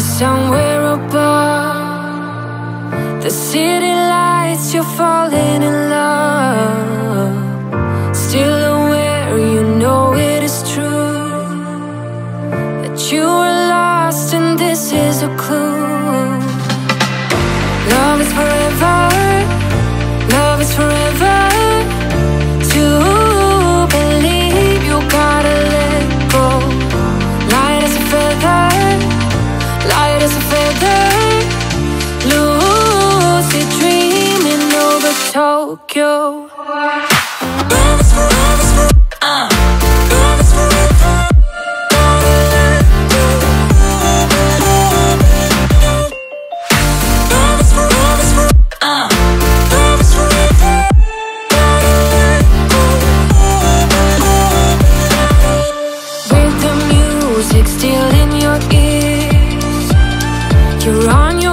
somewhere above. The city lights, you're falling in love. Still aware, you know it is true. That you were lost and this is a clue. feather. Lucid dreaming over Tokyo. you're on your